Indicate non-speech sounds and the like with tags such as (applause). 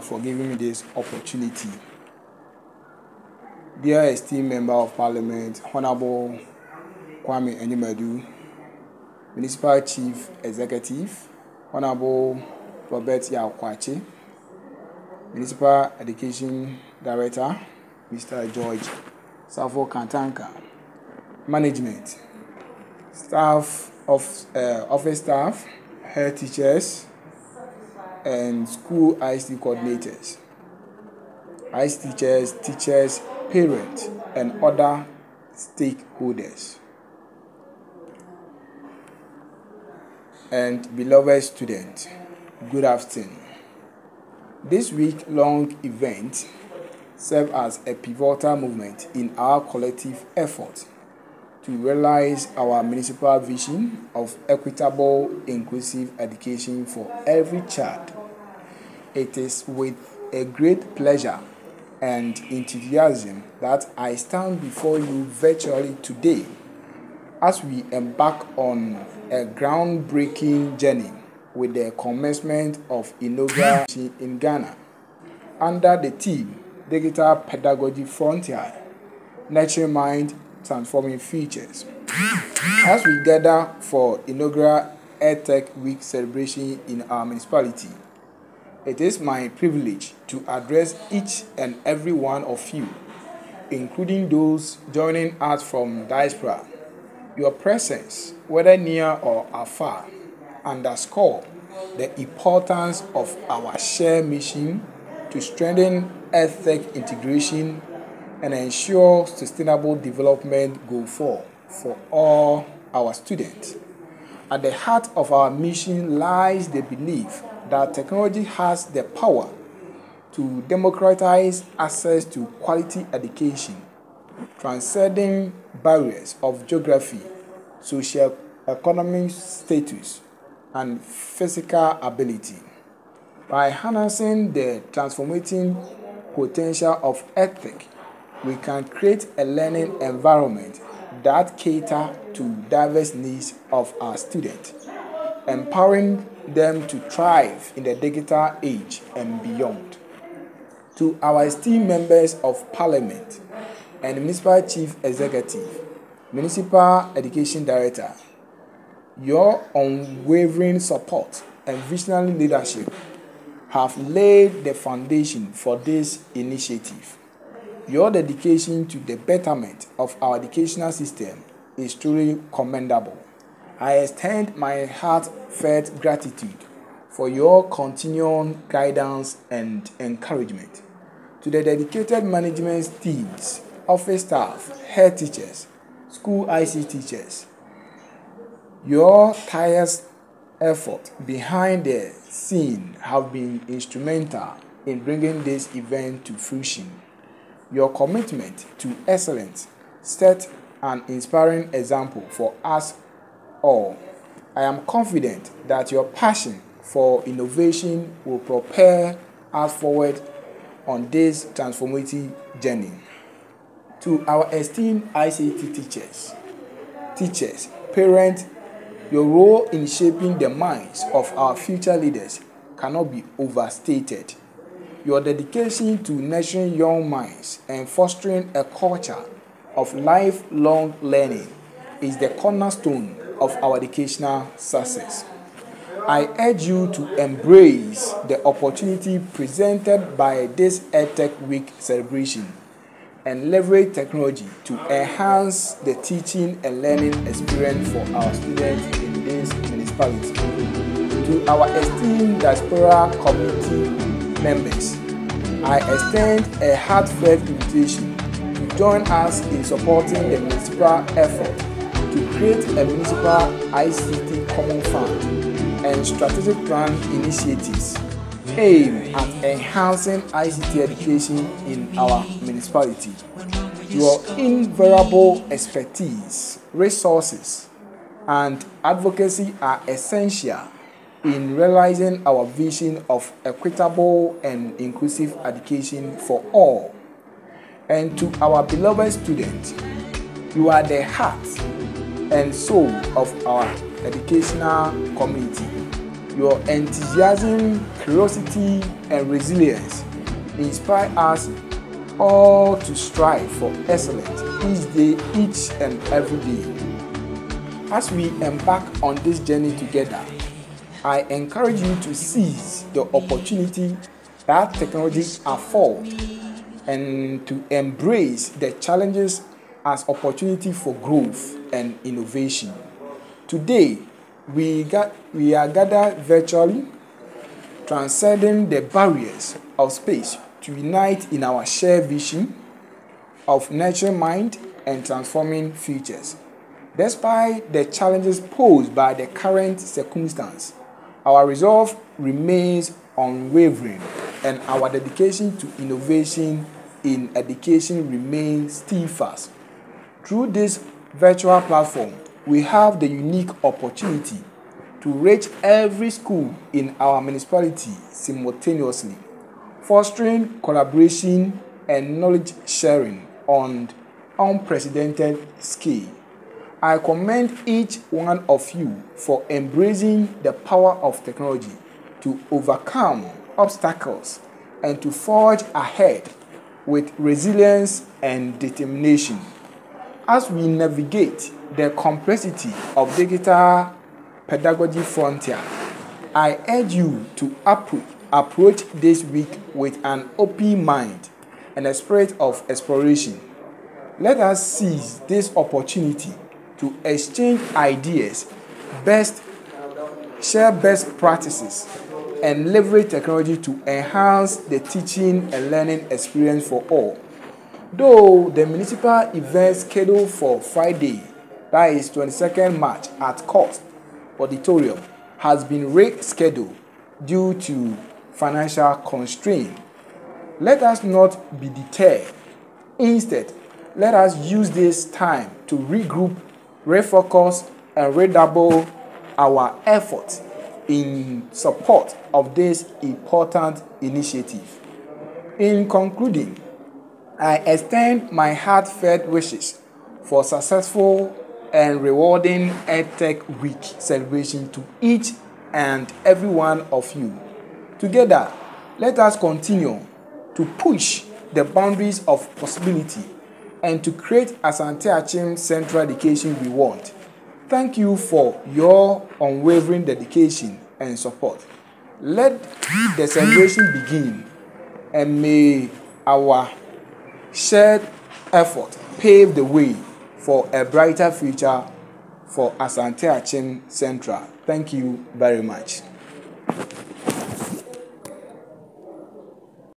for giving me this opportunity. Dear esteemed Member of Parliament, Honorable Kwame Enyimadu, Municipal Chief Executive, Honorable Robert Yaw Municipal Education Director, Mr. George Safo Kantanka, Management, staff of uh, office staff, head teachers, and school ICT coordinators, ICT teachers, teachers, parents, and other stakeholders. And beloved students, good afternoon. This week long event serves as a pivotal movement in our collective effort to realize our municipal vision of equitable, inclusive education for every child. It is with a great pleasure and enthusiasm that I stand before you virtually today as we embark on a groundbreaking journey with the commencement of inaugural (laughs) in Ghana under the theme Digital Pedagogy Frontier Nurturing Mind transforming futures. As we gather for inaugural EdTech Week celebration in our municipality, it is my privilege to address each and every one of you, including those joining us from diaspora. Your presence, whether near or afar, underscore the importance of our shared mission to strengthen ethnic integration and ensure sustainable development go forward for all our students. At the heart of our mission lies the belief that technology has the power to democratize access to quality education, transcending barriers of geography, social economic status, and physical ability. By harnessing the transformative potential of EdTech, we can create a learning environment that cater to diverse needs of our students, empowering them to thrive in the digital age and beyond. To our esteemed members of parliament and municipal chief executive, municipal education director, your unwavering support and visionary leadership have laid the foundation for this initiative. Your dedication to the betterment of our educational system is truly commendable. I extend my heartfelt gratitude for your continuing guidance and encouragement. To the dedicated management teams, office staff, head teachers, school IC teachers, your tireless effort behind the scene have been instrumental in bringing this event to fruition. Your commitment to excellence set an inspiring example for us all. I am confident that your passion for innovation will propel us forward on this transformative journey. To our esteemed ICT teachers, teachers, parents, your role in shaping the minds of our future leaders cannot be overstated. Your dedication to nurturing young minds and fostering a culture of lifelong learning is the cornerstone of our educational success. I urge you to embrace the opportunity presented by this EdTech Week celebration and leverage technology to enhance the teaching and learning experience for our students in this municipality. To our esteemed diaspora community members, I extend a heartfelt invitation to join us in supporting the municipal effort to create a municipal ICT common fund and strategic plan initiatives aimed at enhancing ICT education in our municipality. Your invaluable expertise, resources, and advocacy are essential in realizing our vision of equitable and inclusive education for all. And to our beloved students, you are the heart and soul of our educational community. Your enthusiasm, curiosity, and resilience inspire us all to strive for excellence each day, each and every day. As we embark on this journey together, I encourage you to seize the opportunity that technology affords and to embrace the challenges as opportunity for growth and innovation. Today, we, got, we are gathered virtually, transcending the barriers of space to unite in our shared vision of nurturing mind and transforming futures. Despite the challenges posed by the current circumstance, our resolve remains unwavering and our dedication to innovation in education remains steadfast. Through this virtual platform, we have the unique opportunity to reach every school in our municipality simultaneously, fostering collaboration and knowledge sharing on unprecedented scale. I commend each one of you for embracing the power of technology to overcome obstacles and to forge ahead with resilience and determination. As we navigate the complexity of digital pedagogy frontier, I urge you to appro- approach this week with an open mind and a spirit of exploration. Let us seize this opportunity to exchange ideas, best share best practices, and leverage technology to enhance the teaching and learning experience for all. Though the municipal event scheduled for Friday, that is 22nd March at Coast Auditorium, has been rescheduled due to financial constraints, Let us not be deterred. Instead, let us use this time to regroup, refocus, and redouble our efforts in support of this important initiative. In concluding, I extend my heartfelt wishes for successful and rewarding EdTech Week celebration to each and every one of you. Together, let us continue to push the boundaries of possibility and to create Asante Achim Central Education we want. Thank you for your unwavering dedication and support. Let the celebration begin and may our shared effort pave the way for a brighter future for Asante Achim Central. Thank you very much.